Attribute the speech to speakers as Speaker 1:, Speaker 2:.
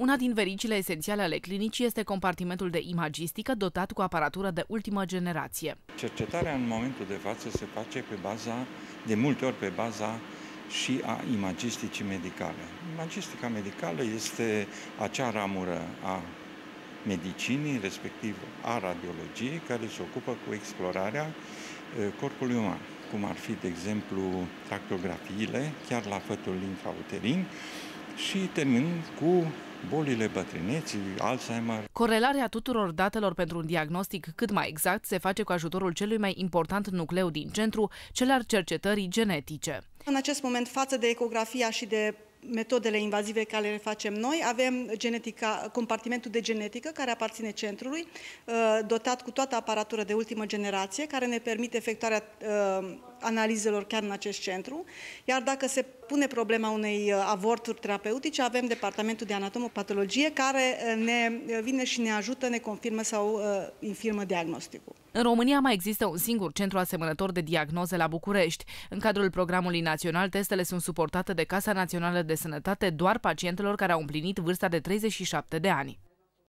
Speaker 1: Una din vericile esențiale ale clinicii este compartimentul de imagistică dotat cu aparatură de ultimă generație.
Speaker 2: Cercetarea în momentul de față se face pe baza, de multe ori pe baza și a imagisticii medicale. Imagistica medicală este acea ramură a medicinii, respectiv a radiologiei, care se ocupă cu explorarea eh, corpului uman, cum ar fi, de exemplu, tractografiile, chiar la fătul intrauterin, și terminând cu bolile bătrâneții, Alzheimer.
Speaker 1: Corelarea tuturor datelor pentru un diagnostic cât mai exact se face cu ajutorul celui mai important nucleu din centru, cel al cercetării genetice.
Speaker 3: În acest moment, față de ecografia și de metodele invazive care le facem noi. Avem genetica, compartimentul de genetică care aparține centrului, uh, dotat cu toată aparatura de ultimă generație, care ne permite efectuarea uh, analizelor chiar în acest centru. Iar dacă se pune problema unei uh, avorturi terapeutice, avem departamentul de anatomopatologie care ne vine și ne ajută, ne confirmă sau infirmă diagnosticul.
Speaker 1: În România mai există un singur centru asemănător de diagnoze la București. În cadrul programului național, testele sunt suportate de Casa Națională de Sănătate doar pacientelor care au împlinit vârsta de 37 de ani.